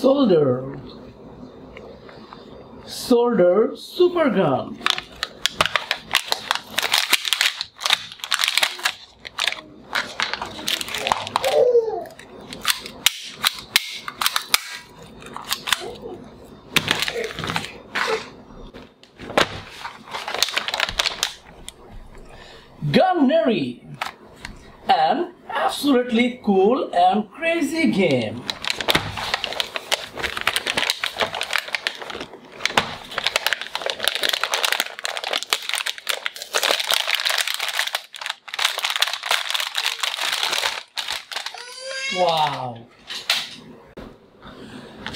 Soldier. Soldier Super Gun. Gunnery. An absolutely cool and crazy game. Wow.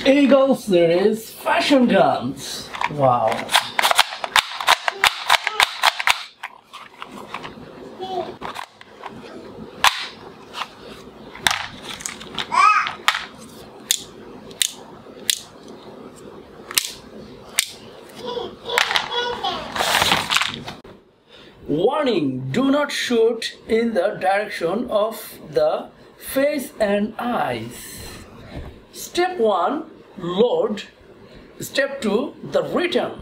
Eagle Series Fashion Guns. Wow. Warning, do not shoot in the direction of the face and eyes. Step 1 load. Step 2 the return.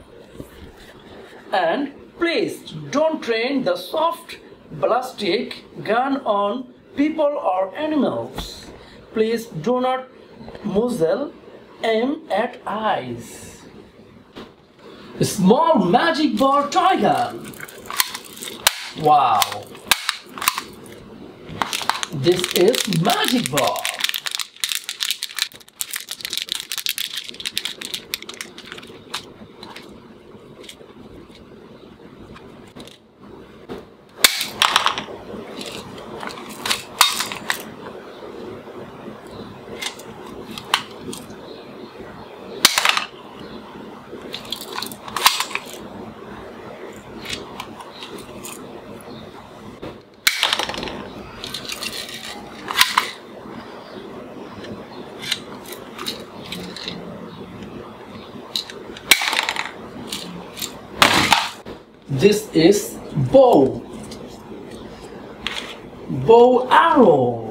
And please don't train the soft ballistic gun on people or animals. Please do not muzzle aim at eyes. Small magic ball gun. Wow. This is magic ball. This is bow. Bow arrow.